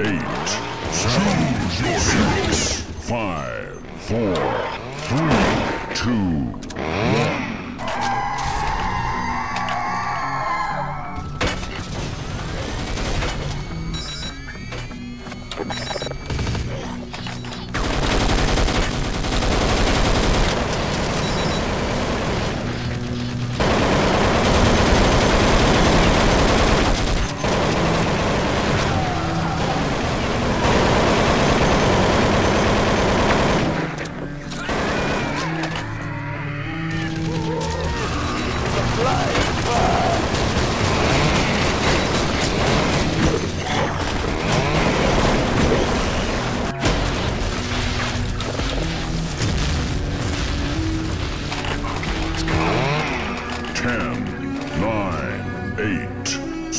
eight, seven, six, five, four, three, two, one. Ten,